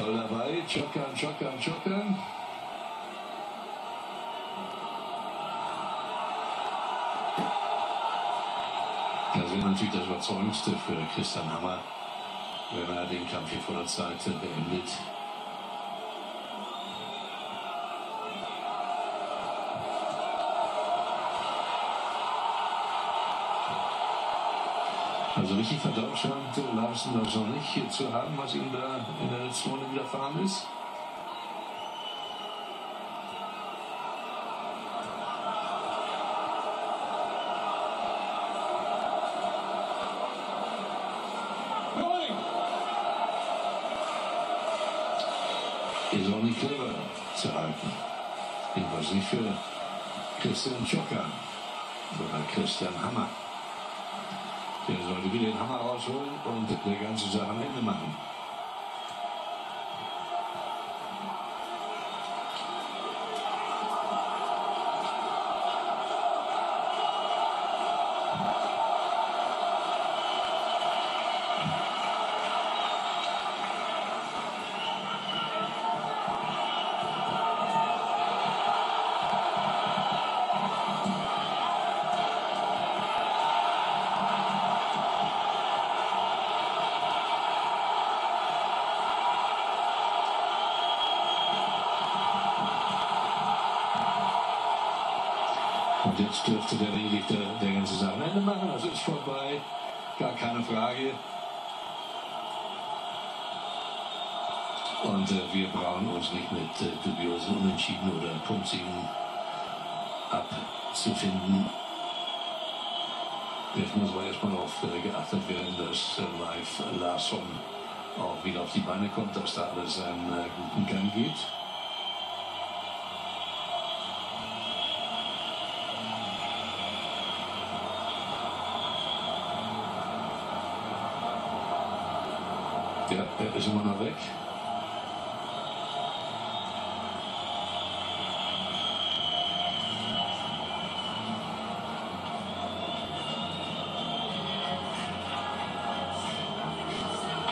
voll dabei. Chokan, Chokan, Chokan. Das wäre natürlich das Überzeugendste für Christian Hammer, wenn er den Kampf hier vor der Zeit beendet. Also richtig verdaut scheint Larsen das noch nicht zu haben, was ihm da in der letzten Runde widerfahren ist. Ist auch nicht clever zu halten. Jedenfalls nicht für Christian Schocker oder Christian Hammer. Der sollte wieder den Hammer rausholen und der ganze Sache am Ende machen. Und jetzt dürfte der Ringrichter der ganze Sache ein Ende machen. Das ist vorbei. Gar keine Frage. Und äh, wir brauchen uns nicht mit äh, dubiosen Unentschieden oder Punktsiegen abzufinden. Jetzt muss aber erstmal darauf äh, geachtet werden, dass äh, Live Larsson auch wieder auf die Beine kommt, dass da alles seinen äh, guten Gang geht. Ja, er ist immer noch weg.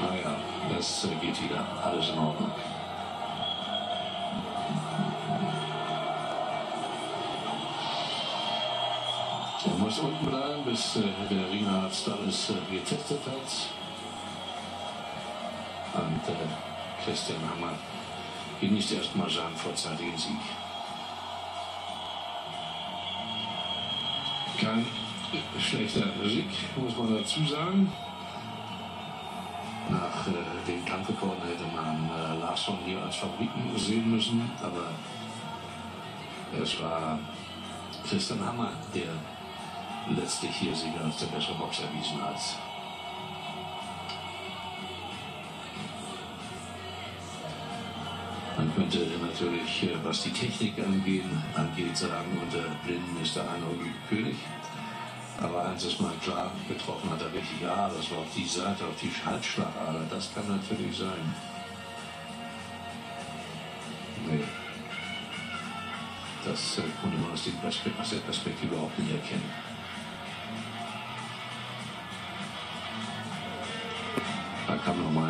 Naja, das äh, geht wieder. Alles in Ordnung. Er muss unten bleiben, bis äh, der Ringarzt alles äh, getestet hat. Und äh, Christian Hammer genießt erstmal seinen vorzeitigen Sieg. Kein schlechter Sieg, muss man dazu sagen. Nach äh, den Kampfrekorden hätte man äh, Larsson hier als Favoriten sehen müssen, aber es war Christian Hammer, der letztlich hier sich als der bessere Boxer erwiesen hat. Man könnte natürlich, äh, was die Technik angeht, angeht sagen, unter Blinden ist der einäugige König. Aber eins ist mal klar, betroffen hat er wirklich, ja, das war auf die Seite, auf die Halsschlagader. Das kann natürlich sein. Nee. Das äh, konnte man aus, aus der Perspektive überhaupt nicht erkennen. Da kam nochmal